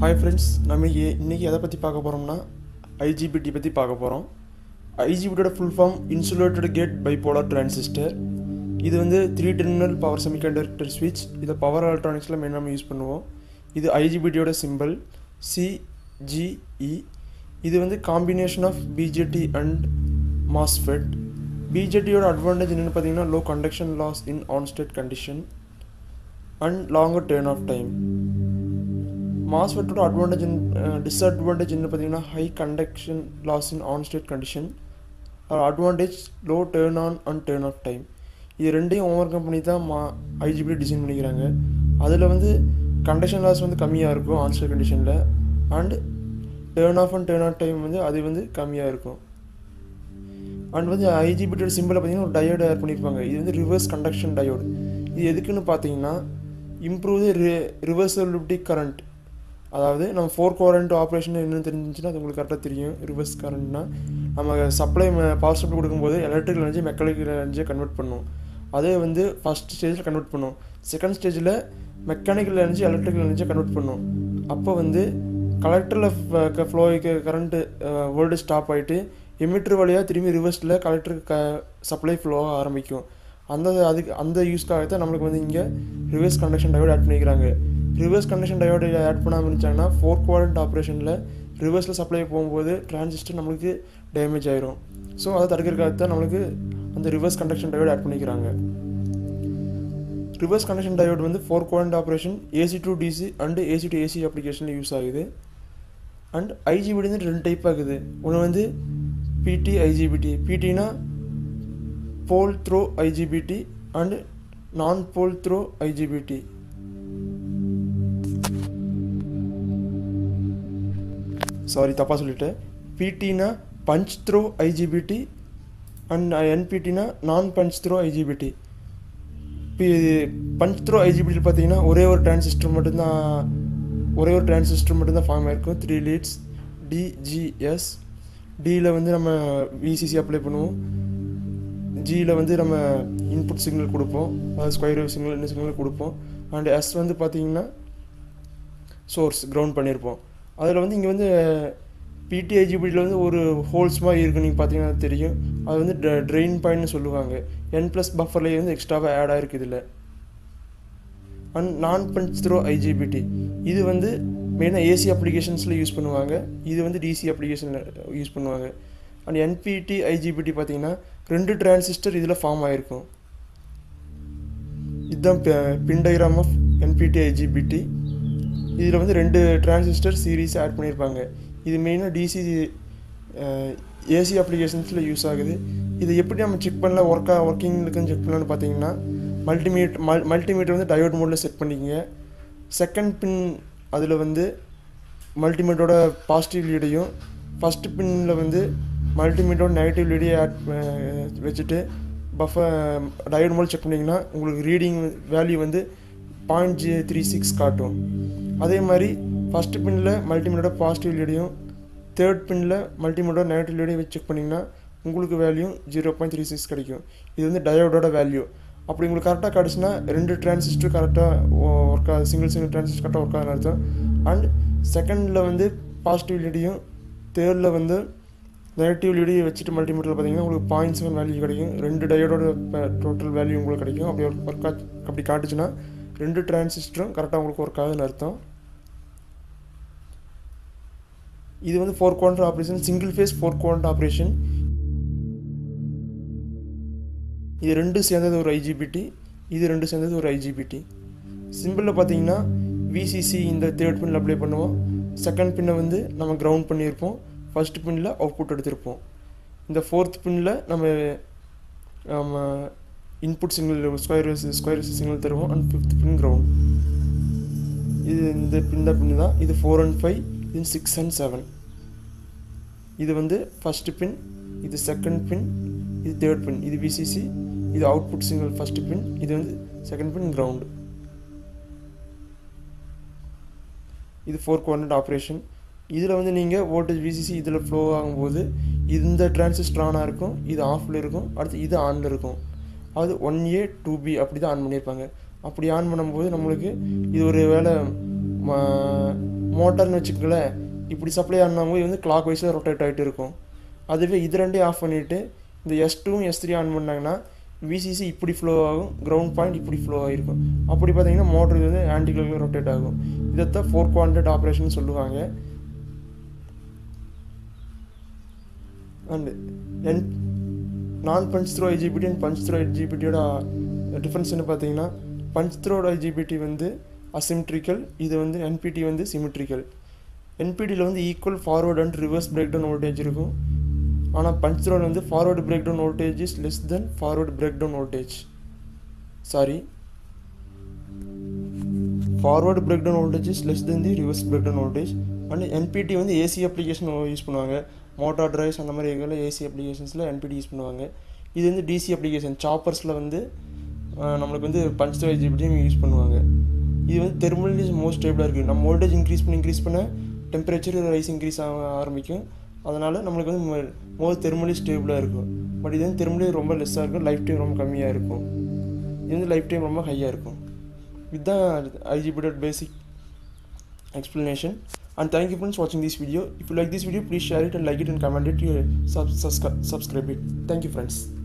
Hi friends நம்ம இன்றைக்கி எதை பற்றி பார்க்க போகிறோம்னா ஐஜிபிடி பற்றி பார்க்க போகிறோம் ஐஜிபிடியோட full form insulated gate bipolar transistor இது வந்து த்ரீ டெர்மினல் பவர் செமிகண்டக்டர் ஸ்விட்ச் இதை பவர் எலக்ட்ரானிக்ஸில் மெயின் நம்ம யூஸ் பண்ணுவோம். இது ஐஜிபிடியோட சிம்பிள் சிஜிஇ இது வந்து combination of BJT and MOSFET பிஜேடியோட advantage என்னென்னு பார்த்தீங்கன்னா low conduction loss in on state condition and longer turn off time மாஸ்ஃபெட்டோட advantage disadvantage என்ன பார்த்தீங்கன்னா high conduction loss in on state condition advantage low turn on and turn off time இது ரெண்டையும் over company தான் மா IGP design பண்ணிக்கிறாங்க. அதில் வந்து conduction loss வந்து கம்மியாக இருக்கும் ஆன் ஸ்டேட் கண்டிஷனில் and turn off and turn off time வந்து அது வந்து கம்மியாக இருக்கும். அண்ட் வந்து ஐஜிபிட்டோட சிம்பிளை பார்த்தீங்கன்னா ஒரு டயோடு ஆட் பண்ணியிருப்பாங்க இது வந்து ரிவர்ஸ் கண்டக்ஷன் டயோடு இது எதுக்குன்னு பார்த்தீங்கன்னா இம்ப்ரூவ் ரி ரிவர்சபிலிட்டி கரண்ட் அதாவது நம்ம ஃபோர் கரண்ட் ஆப்ரேஷன் என்னென்னு தெரிஞ்சுச்சுன்னா அது உங்களுக்கு கரெக்டாக தெரியும். ரிவர்ஸ் கரண்ட்னா நம்ம சப்ளை பவர் சப்ளை கொடுக்கும்போது எலக்ட்ரிக்கல் எனர்ஜி மெக்கானிக்கல் எனர்ஜியை கன்வெர்ட் பண்ணும். அதே வந்து ஃபஸ்ட் ஸ்டேஜில் கன்வெர்ட் பண்ணும். செகண்ட் ஸ்டேஜில் மெக்கானிக்கல் எனர்ஜி எலக்ட்ரிக்கல் எனர்ஜியை கன்வெர்ட் பண்ணும். அப்போ வந்து கலெக்டரில் ஃப்ளோ கரண்ட்டு வேர்ல்டு ஸ்டாப் ஆகிட்டு எமிட்டர் வழியாக திரும்பி ரிவர்ஸில் கலெக்டருக்கு க சப்ளை ஃப்ளோ ஆரம்பிக்கும். அந்த அதுக்கு அந்த யூஸ்க்காக தான் நம்மளுக்கு வந்து இங்கே ரிவர்ஸ் கண்டக்ஷன் டைவர்ட் ஆட் பண்ணிக்கிறாங்க. ரிவர்ஸ் கண்டிஷன் டயோடு ஆட் பண்ணாமல் இருந்துச்சாங்கன்னா ஃபோர் குவாரண்ட் ஆப்ரேஷனில் ரிவர்ஸில் சப்ளை போகும்போது டிரான்சிஸ்டர் நம்மளுக்கு டேமேஜ் ஆயிரும். ஸோ அதை தடுக்கிறதுக்காக தான் நம்மளுக்கு அந்த ரிவர்ஸ் கண்டக்ஷன் டயோடு ஆட் பண்ணிக்கிறாங்க. ரிவர்ஸ் கண்டக்ஷன் டயோடு வந்து four quadrant operation AC to DC and AC to AC அப்ளிகேஷனில் யூஸ் ஆகுது. அண்ட் ஐஜிபிடி வந்து ரெண்டு டைப் ஆகுது. ஒன்று வந்து PT IGBT பிடினா pole through IGBT and non pole through IGBT sorry தப்பாக சொல்லிட்டேன். பிடினா punch through IGBT and என்பிடினா non punch through IGBT punch through ஐஜிபிடியில் பார்த்தீங்கன்னா ஒரே ஒரு டிரான்சிஸ்டர் மட்டும்தான் ஒரே ஒரு டிரான்சிஸ்டர் மட்டும்தான் ஃபார்ம் ஆயிருக்கும். த்ரீ லீட்ஸ் டிஜிஎஸ் டியில் வந்து நம்ம விசிசி அப்ளை பண்ணுவோம். ஜியில் வந்து நம்ம இன்புட் சிக்னல் கொடுப்போம். அதாவது ஸ்கொயர் வேவ் சிக்னல் என்ன சிக்னல் கொடுப்போம். அண்ட் எஸ் வந்து பார்த்தீங்கன்னா சோர்ஸ் க்ரௌண்ட் பண்ணியிருப்போம். அதில் வந்து இங்கே வந்து பிடிஐஜிபிடியில் வந்து ஒரு ஹோல்ஸ் மாதிரி இருக்குது நீங்கள் பார்த்தீங்கன்னா தெரியும். அது வந்து ட்ரெயின் பாயிண்ட்னு சொல்லுவாங்க. என் ப்ளஸ் பஃபர்லேயே வந்து எக்ஸ்ட்ராவாக ஆட் ஆகிருக்கு இதில். அண்ட் நான் பஞ்ச் த்ரோ ஐஜிபிடி இது வந்து மெயினாக ஏசி அப்ளிகேஷன்ஸில் யூஸ் பண்ணுவாங்க. இது வந்து டிசி அப்ளிகேஷனில் யூஸ் பண்ணுவாங்க. அண்ட் என்பிடி ஐஜிபிடி பார்த்தீங்கன்னா ரெண்டு டிரான்சிஸ்டர் இதில் ஃபார்ம் ஆகிருக்கும் இதுதான் pin diagram of NPT IGBT இதில் வந்து ரெண்டு டிரான்சிஸ்டர் சீரீஸ் ஆட் பண்ணியிருப்பாங்க. இது மெயினாக டிசி ஏசி அப்ளிகேஷன்ஸில் யூஸ் ஆகுது. இது எப்படி நம்ம செக் பண்ணலாம் ஒர்க்காக ஒர்க்கிங் இருக்குன்னு செக் பண்ணலான்னு பார்த்தீங்கன்னா மல்டிமீட் மல் மல்டிமீட்டர் வந்து டயோட் மோடில் செட் பண்ணிக்கங்க. செகண்ட் பின் அதில் வந்து மல்டிமீட்டரோட பாசிட்டிவ் லீடையும் ஃபஸ்ட்டு பின்னில் வந்து மல்டிமீட்டரோட நெகட்டிவ் லீடையும் ஆட் வச்சுட்டு பஃப டயோட் மோடில் செக் பண்ணிங்கன்னா உங்களுக்கு ரீடிங் வேல்யூ வந்து பாயிண்ட் ஜி த்ரீ சிக்ஸ் காட்டும். அதே மாதிரி ஃபஸ்ட்டு பின்னில் மல்டிமீட்டரோட பாசிட்டிவ் லீடையும் தேர்ட் பின்னில் மல்டிமீட்டரோட நெகட்டிவ் லீடையும் வச்சு செக் பண்ணிங்கன்னா உங்களுக்கு value zero point three six கிடைக்கும். இது வந்து டயோடோட வேல்யூ அப்படி உங்களுக்கு கரெக்டாக கிடச்சுன்னா ரெண்டு டிரான்சிஸ்டர் கரெக்டாக ஒர்க் ஆகுது சிங்கிள் சிங்கிள் டிரான்சிஸ்டர் கரெக்டாக ஒர்க் ஆகுதுன்னு அர்த்தம். அண்ட் செகண்டில் வந்து பாசிட்டிவ் லீடையும் தேர்டில் வந்து நெகட்டிவ் லீடியை வச்சுட்டு மல்டிமீட்டரில் பார்த்தீங்கன்னா உங்களுக்கு பாயிண்ட் செவன் வேல்யூ கிடைக்கும். ரெண்டு டயோடோட டோட்டல் வேல்யூ உங்களுக்கு கிடைக்கும். அப்படி ஒர்க் அப்படி காட்டுச்சுன்னா ரெண்டு டிரான்சிஸ்டரும் கரெக்டாக உங்களுக்கு ஒர்க் ஆகுதுன்னு அர்த்தம். இது வந்து four குவான்டர் operation single phase four குவான்டர் operation இது ரெண்டு சேர்ந்தது ஒரு ஐஜிபிடி இது ரெண்டு சேர்ந்தது ஒரு ஐஜிபிடி சிம்பிளில் பார்த்தீங்கன்னா விசிசி இந்த தேர்ட் பின்னில் அப்ளை பண்ணுவோம். செகண்ட் பின்னை வந்து நம்ம கிரவுண்ட் பண்ணியிருப்போம். ஃபர்ஸ்ட் பின்னில் அவுட்புட் எடுத்திருப்போம். இந்த ஃபோர்த் பின்னில் நம்ம நம்ம input signal square square signal தருவோம் அண்ட் ஃபிஃப்த் பின் கிரவுண்ட் இது இந்த பின் தான் பின் தான். இது ஃபோர் அண்ட் ஃபைவ் இது சிக்ஸ் அண்ட் செவன் இது வந்து ஃபஸ்ட்டு பின் இது செகண்ட் பின் இது தேர்ட் பின் இது விசிசி இது அவுட்புட் சிங்கிள் ஃபஸ்ட்டு பின் இது வந்து செகண்ட் பின் கிரவுண்டு இது ஃபோர் குவார்னட் ஆப்ரேஷன் இதில் வந்து நீங்கள் வோல்டேஜ் விசிசி இதில் ஃப்ளோ ஆகும்போது இந்த டிரான்சிஸ்டர் ஆனாக இருக்கும் இது ஆஃபில் இருக்கும் அடுத்து இது ஆனில் இருக்கும். அது ஒன் ஏ டூ பி அப்படி தான் ஆன் பண்ணியிருப்பாங்க. அப்படி ஆன் பண்ணும்போது நம்மளுக்கு இது ஒரு வேலை மோட்டர்னு வச்சுக்கங்களேன் இப்படி சப்ளை ஆனாங்க இது வந்து கிளாக் வைஸாக ரொட்டேட் ஆகிட்டு இருக்கும். அதுவே இது ரெண்டையும் ஆஃப் பண்ணிவிட்டு இந்த எஸ் டூவும் எஸ் த்ரீ ஆன் பண்ணாங்கன்னா விசிசி இப்படி ஃப்ளோ ஆகும் கிரவுண்ட் பாயிண்ட் இப்படி ஃப்ளோ ஆகிருக்கும். அப்படி பார்த்தீங்கன்னா மோட்டர் வந்து ஆன்டிகிளாக ரொட்டேட் ஆகும். இதைத்தான் ஃபோர் குவான்டட் ஆப்ரேஷன் சொல்லுவாங்க. And N non punch through IGBT and punch through ஐஜிபிடியோட difference என்ன பார்த்தீங்கன்னா பஞ்ச் த்ரோட ஐஜிபிடி வந்து அசிமெட்ரிக்கல் இது வந்து என்பிடி வந்து சிமெட்ரிக்கல் என்பிடியில் வந்து equal forward and reverse break down voltage இருக்கும் ஆனால் பஞ்ச் த்ரோவில் வந்து forward break down voltage is less than forward break down voltage sorry forward break down voltage is less than the reverse break down voltage and NPT வந்து AC application use பண்ணுவாங்க. Motor drives அந்த மாதிரி இருக்கிற AC அப்ளிகேஷன்ஸில் என்பிடி use பண்ணுவாங்க. இது வந்து DC application சாப்பர்ஸில் வந்து நம்மளுக்கு வந்து பஞ்ச் த்ரோ ஐஜிபிடியும் யூஸ் பண்ணுவாங்க. இது வந்து தெர்மலி மோஸ்ட் ஸ்டேபிளாக இருக்குது நம்ம வோல்டேஜ் இன்க்ரீஸ் பண்ணி இன்க்ரீஸ் பண்ண டெம்பரேச்சர் ரைஸ் இன்க்ரீஸ் ஆக ஆரம்பிக்கும். அதனால் நம்மளுக்கு வந்து மோஸ்ட் தெர்மலி ஸ்டேபிளாக இருக்கும். பட் இது வந்து தெர்மலி ரொம்ப லெஸ்ஸாக இருக்கும். லைஃப் டைம் ரொம்ப கம்மியாக இருக்கும். இது வந்து லைஃப் டைம் ரொம்ப ஹையாக இருக்கும். இதுதான் ஐஜிபிடட் basic explanation and thank you friends watching this video. If you like this video please share it and like it and comment it. Uh, sub- subscribe it. Thank you friends